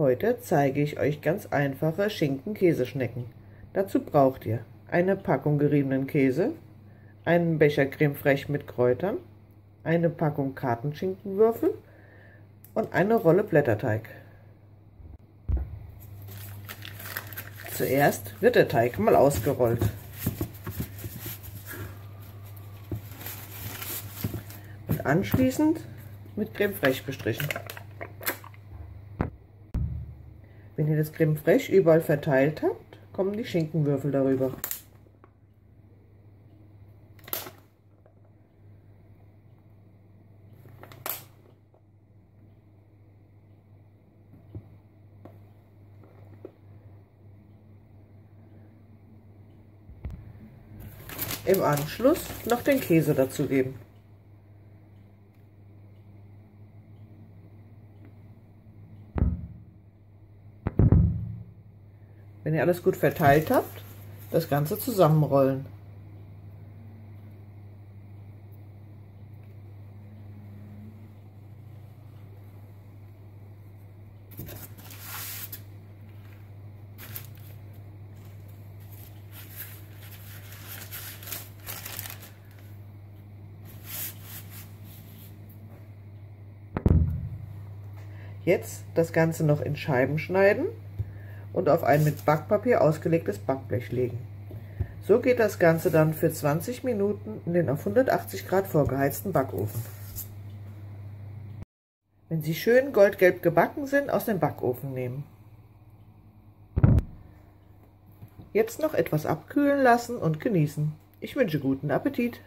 Heute zeige ich euch ganz einfache Schinken-Käseschnecken. Dazu braucht ihr eine Packung geriebenen Käse, einen Becher Creme fraiche mit Kräutern, eine Packung Kartenschinkenwürfel und eine Rolle Blätterteig. Zuerst wird der Teig mal ausgerollt. Und anschließend mit Creme fraiche bestrichen. Wenn ihr das Creme fraiche überall verteilt habt, kommen die Schinkenwürfel darüber. Im Anschluss noch den Käse dazugeben. Wenn ihr alles gut verteilt habt, das Ganze zusammenrollen. Jetzt das Ganze noch in Scheiben schneiden und auf ein mit Backpapier ausgelegtes Backblech legen. So geht das Ganze dann für 20 Minuten in den auf 180 Grad vorgeheizten Backofen. Wenn sie schön goldgelb gebacken sind, aus dem Backofen nehmen. Jetzt noch etwas abkühlen lassen und genießen. Ich wünsche guten Appetit!